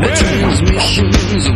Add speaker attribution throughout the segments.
Speaker 1: Transmissions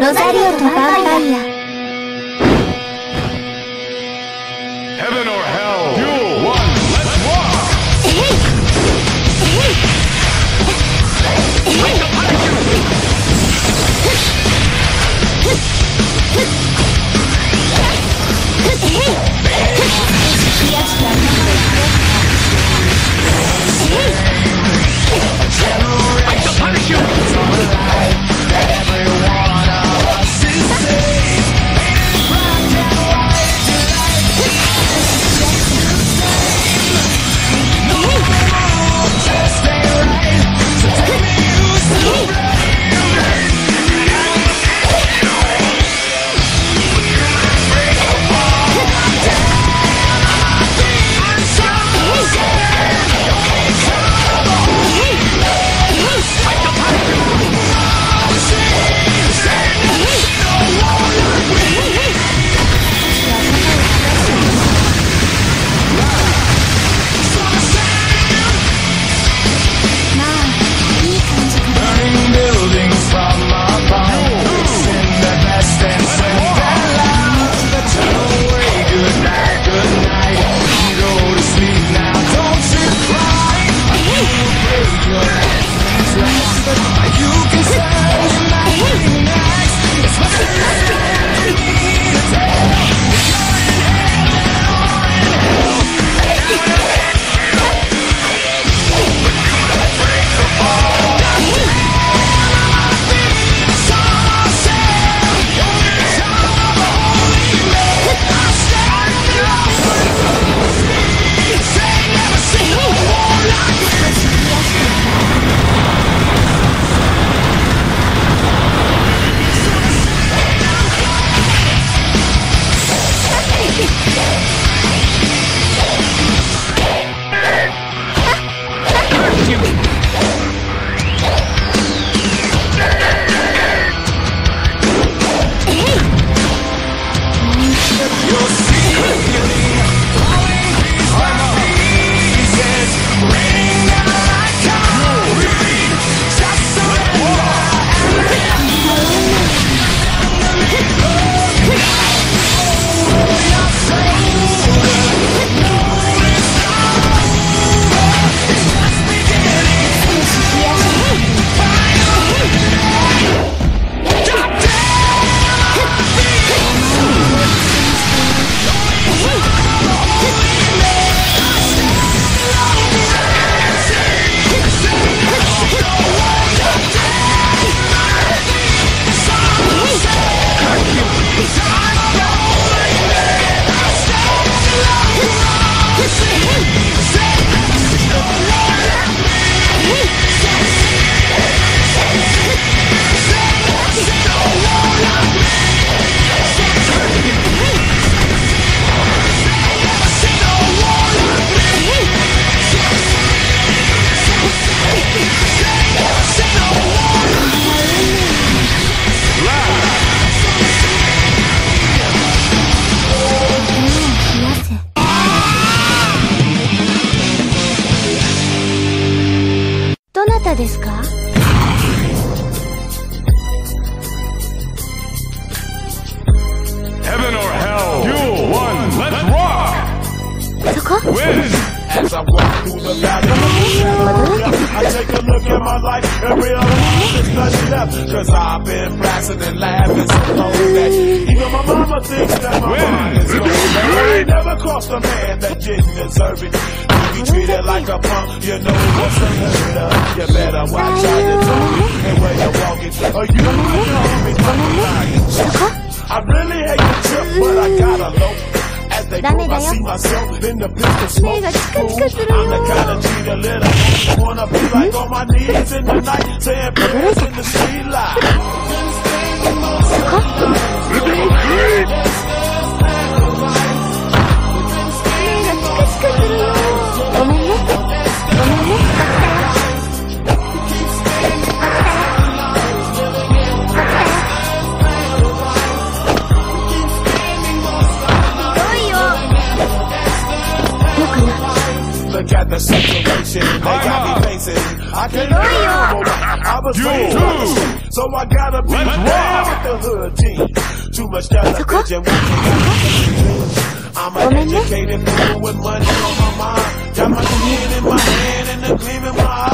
Speaker 2: ロザリオとヴァンパイア。
Speaker 3: たですか？そ
Speaker 1: こ
Speaker 2: ？As I walk through the valley, I take a look at my life and realize there's nothing. Cause I've been blasting and laughing so long that even my mama thinks that my mind is gone. But I ain't never crossed a man that didn't deserve it. You be treated like a punk, you know what's unheard of. You better watch how you talk and where you're walking, or you might call me lying. I really hate the trip, but I gotta low. As they move, I see myself in the pistol smoke. I'm the kind of G the little wanna be like on my knees in the night, saying prayers in the street light. Facing. I can't handle I was
Speaker 1: You
Speaker 2: raised
Speaker 1: too.
Speaker 2: by so I gotta be
Speaker 1: Let's
Speaker 2: down with the hood team. Too much television, I'm an educated fool with money on my mind. Got my chin in my hand and a gleam in my eye.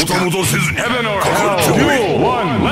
Speaker 1: もともとせずに Heaven or Hell Duel 1 Let's